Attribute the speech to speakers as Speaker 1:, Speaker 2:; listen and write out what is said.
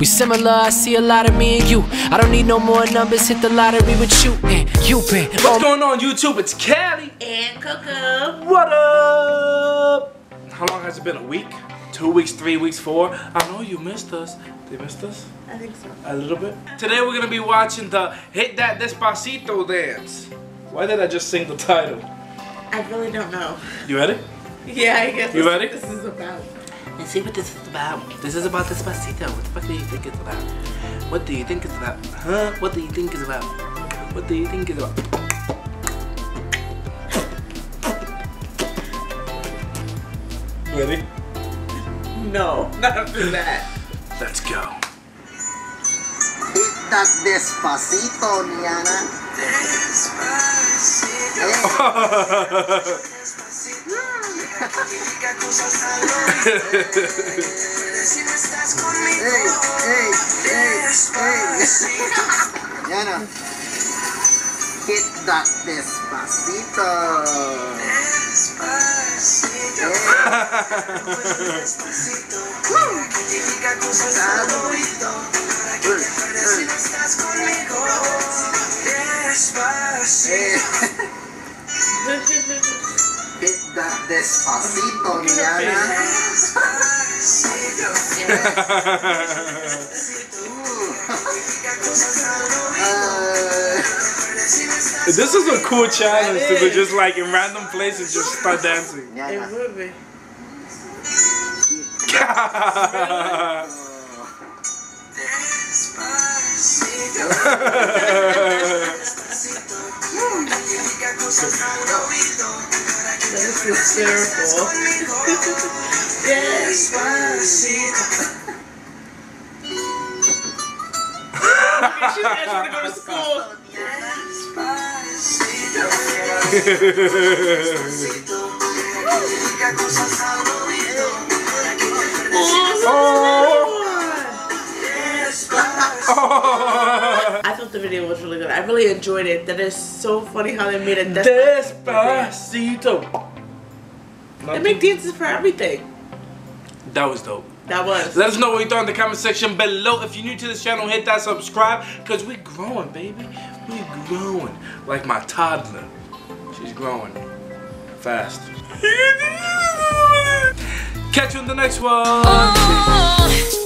Speaker 1: We similar, I see a lot of me and you. I don't need no more numbers, hit the lottery with you and you been.
Speaker 2: What's going on YouTube? It's Cali.
Speaker 3: And Koko.
Speaker 2: What up? How long has it been? A week? Two weeks? Three weeks? Four? I know you missed us. They missed us?
Speaker 3: I think so.
Speaker 2: A little bit. Today we're gonna be watching the Hit That Despacito dance. Why did I just sing the title?
Speaker 3: I really don't know.
Speaker 2: You ready?
Speaker 3: Yeah, I guess.
Speaker 2: You
Speaker 3: that's
Speaker 2: ready?
Speaker 3: This is about.
Speaker 1: Let's see what this is about. This is about Despacito. What the fuck do you think it's about? What do you think it's about? Huh? What do you think it's about? What do you think it's about?
Speaker 2: Ready?
Speaker 3: No, not after that.
Speaker 2: Let's go.
Speaker 4: Hit that despacito, Niana. Hey, ey, ey, ey, Yana. Hit that despacito. Despacito. No estás conmigo. That despacito, Niana. Uh,
Speaker 2: This is a cool challenge to be just like in random places just start dancing.
Speaker 3: It would be. That is hysterical. yes. She's gonna go to school. I thought the video was really good. I really enjoyed it. That is so funny how they made a
Speaker 2: Despacito.
Speaker 3: They make dances for everything.
Speaker 2: That was dope.
Speaker 3: That was.
Speaker 2: Let us know what you thought in the comment section below. If you're new to this channel, hit that subscribe because we're growing, baby. We're growing. Like my toddler. She's growing fast. Catch you in the next one.
Speaker 5: Oh,